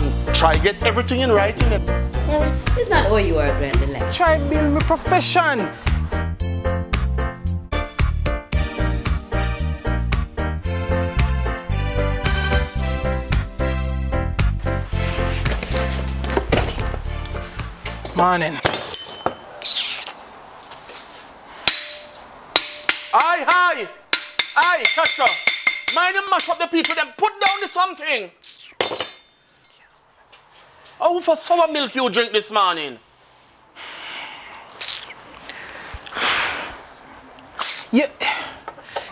and try get everything in writing. It's not all you are, Grandel. Try build my profession. Morning. Aye, aye, aye, Kashco. Mind them mash up the people, then put down the something. Oh, for sour milk you drink this morning? You,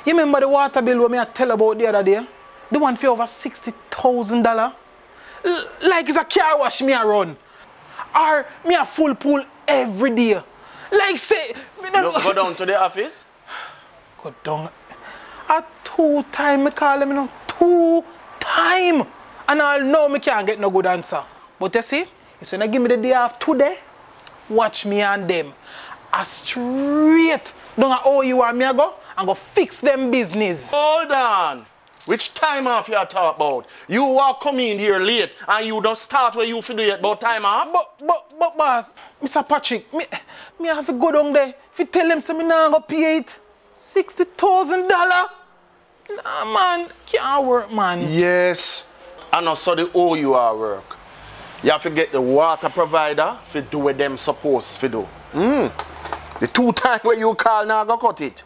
you remember the water bill when me I tell about the other day? The one for over $60,000? Like it's a car wash me a run. Or me a full pool every day. Like say... Me You go down to the office? Go down. A two time me call them, you know. Two time. And I'll know me can't get no good answer. But you see, you say, now give me the day off today, watch me and them. A straight at all you are me I go and go fix them business. Hold on. Which time off you are talk about? You are coming here late and you don't start where you feel do it about time off? But, but, but, boss, Mr. Patrick, me, me have to go down there. If you tell them, say me now go pay it. $60,000? Nah, man, can't work, man. Yes. And also the OUR work. You have to get the water provider to do what them supposed to do. Mm. The two time where you call now go cut it.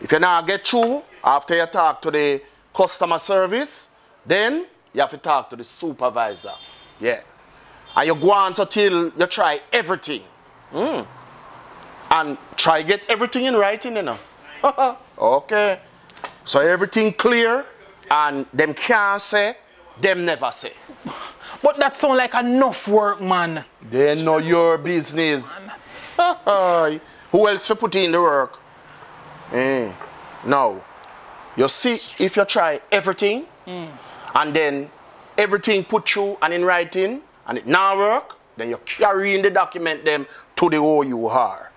If you now get through, after you talk to the customer service, then you have to talk to the supervisor. Yeah. And you go on so you try everything. Mm. And try get everything in writing, you know. okay. So everything clear and them can't say, them never say. But that sound like enough work, man. They know your business. Who else for put in the work? Eh. Now, you see, if you try everything, and then everything put through and in writing, and it now work, then you carry in the document them to the OUR.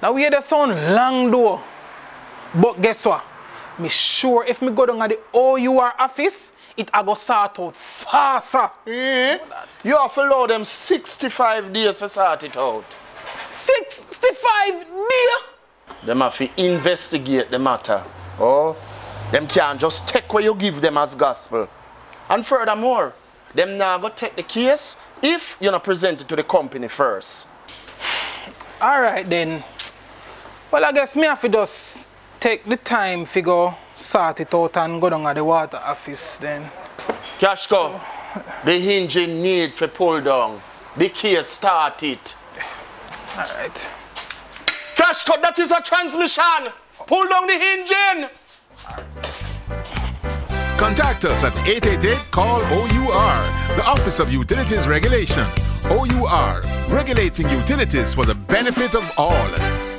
Now we hear that sound long though. But guess what? Me sure if me go down at the OUR office, it a go sort out faster. Eh? You have to allow them 65 days to sort it out. 65 days? Them have to investigate the matter. Oh, them can't just take what you give them as gospel. And furthermore, them now go take the case if you're not present it to the company first. Alright then. Well, I guess me have to just take the time go sort it out and go down at the water office then. Kashco, the engine need for pull down. The case start it. Alright. Kashco, that is a transmission. Pull down the engine. Contact us at 888-CALL-OUR, the Office of Utilities Regulation. OUR, regulating utilities for the benefit of all.